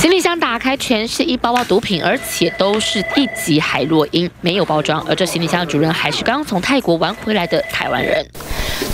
行李箱打开，全是一包包毒品，而且都是一级海洛因，没有包装。而这行李箱的主人还是刚从泰国玩回来的台湾人。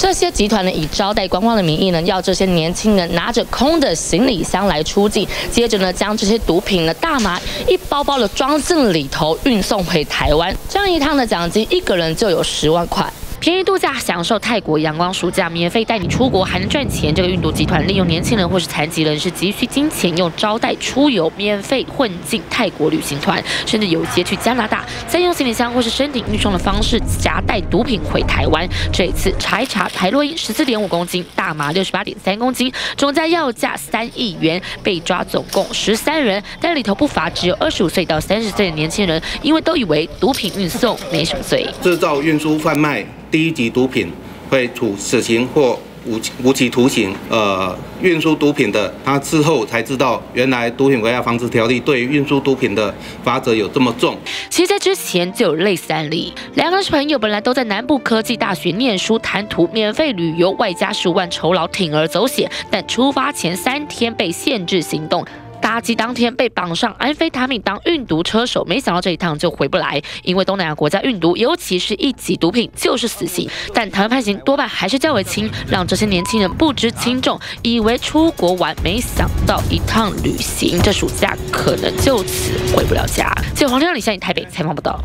这些集团呢，以招待观光的名义呢，要这些年轻人拿着空的行李箱来出境，接着呢，将这些毒品呢，大麻一包包的装进里头，运送回台湾。这样一趟的奖金，一个人就有十万块。便宜度假，享受泰国阳光暑假，免费带你出国，还能赚钱。这个运毒集团利用年轻人或是残疾人士急需金钱，用招待出游、免费混进泰国旅行团，甚至有些去加拿大，再用行李箱或是身体运送的方式夹带毒品回台湾。这一次查一查，台洛因十四点五公斤，大麻六十八点三公斤，总价要价三亿元，被抓总共十三人，但里头不乏只有二十五岁到三十岁的年轻人，因为都以为毒品运送没什么罪，制造、运输、贩卖。第一级毒品会处死刑或无无期徒刑。呃，运输毒品的，他之后才知道，原来毒品危害防治条例对运输毒品的罚则有这么重。其实，在之前就有类似案例，两个朋友，本来都在南部科技大学念书，谈图免费旅游，外加十万酬劳，铤而走险，但出发前三天被限制行动。搭机当天被绑上安非他命当运毒车手，没想到这一趟就回不来，因为东南亚国家运毒，尤其是一级毒品就是死刑。但台湾判刑多半还是较为轻，让这些年轻人不知轻重，以为出国玩，没想到一趟旅行，这暑假可能就此回不了家。记者黄天让李向你台北采访报道。